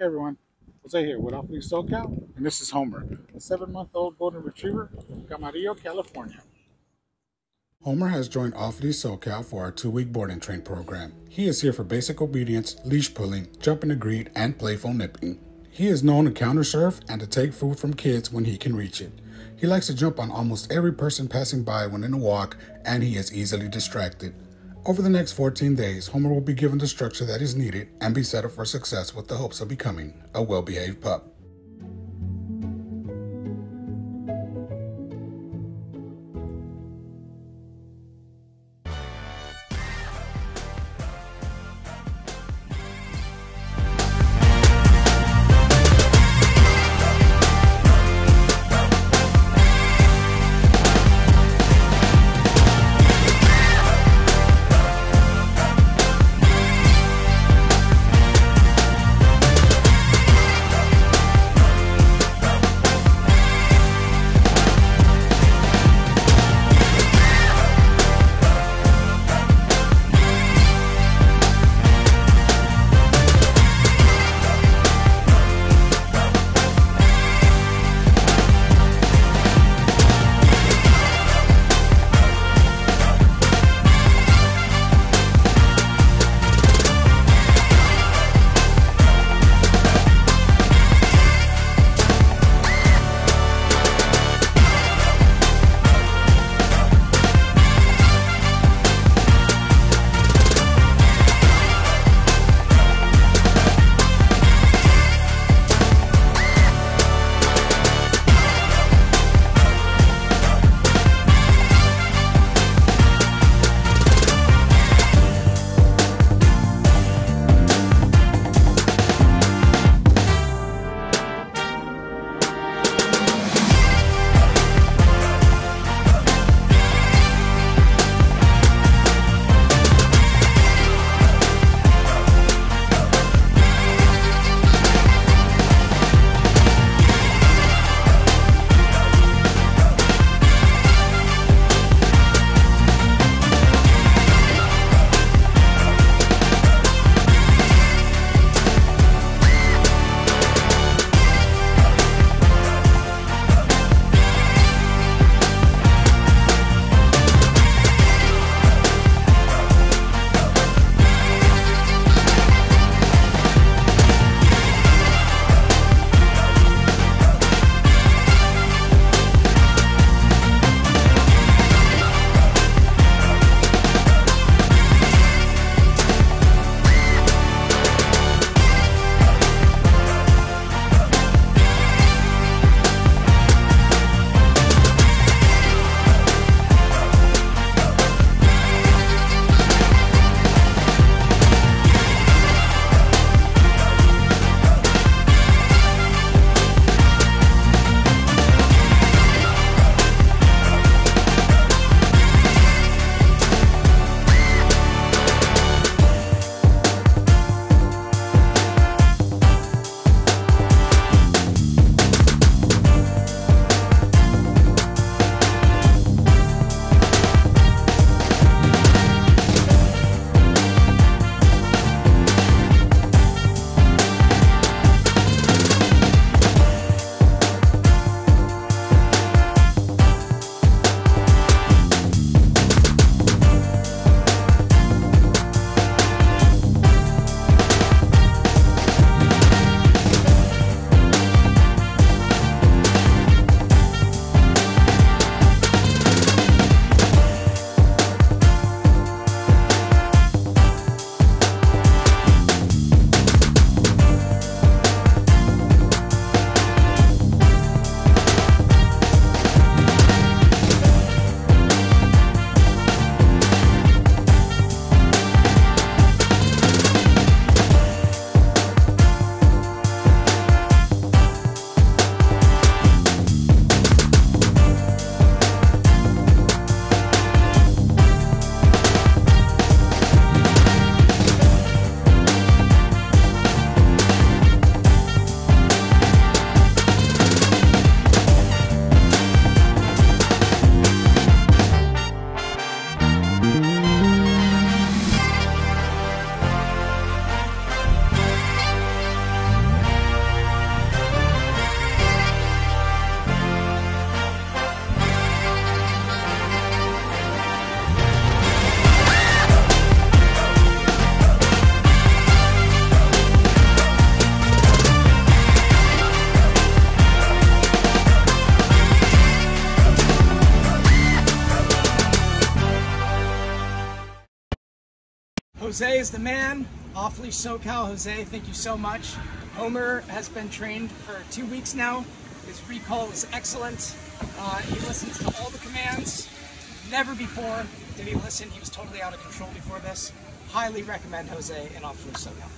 Hey everyone, Jose here with Off Leash SoCal, and this is Homer, a seven-month-old golden retriever from Camarillo, California. Homer has joined Off Leash SoCal for our two-week boarding train program. He is here for basic obedience, leash pulling, jumping to greet, and playful nipping. He is known to counter surf and to take food from kids when he can reach it. He likes to jump on almost every person passing by when in a walk, and he is easily distracted. Over the next 14 days, Homer will be given the structure that is needed and be set up for success with the hopes of becoming a well-behaved pup. Jose is the man. Off Leash SoCal Jose, thank you so much. Homer has been trained for two weeks now. His recall is excellent. Uh, he listens to all the commands. Never before did he listen. He was totally out of control before this. Highly recommend Jose and Off Leash SoCal.